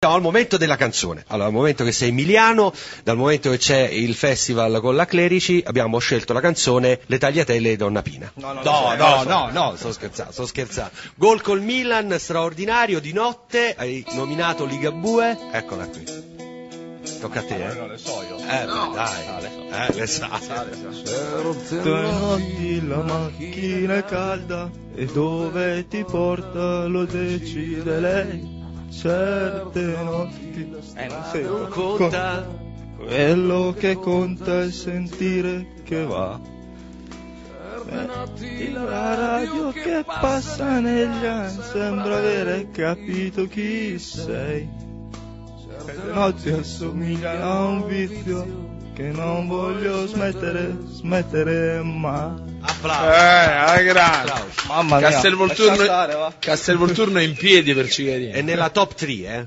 Siamo al momento della canzone. Allora, al momento che sei emiliano, dal momento che c'è il festival con la Clerici, abbiamo scelto la canzone Le tagliatelle di Donna Pina. No, no, no, no, no, no, no, sto scherzando, sto scherzando. Gol col Milan, straordinario, di notte, hai nominato Ligabue, eccola qui. Tocca a te, eh? No, le so io. Eh, beh, dai, eh, le sa. Notti la macchina è calda e dove ti porta lo decide lei. Certe notti Eh, non sì, Conta, quello che conta è sentire che va. Metti la radio che passa negli anni, sembra avere capito chi sei. Certe notti assomiglia a un vizio che non voglio smettere, smettere mai. Applauso. Eh, grande. applauso. Mamma mia, Castelvolturno, stare. Castelvolturno è in piedi per Ciccherini. È nella top 3, eh?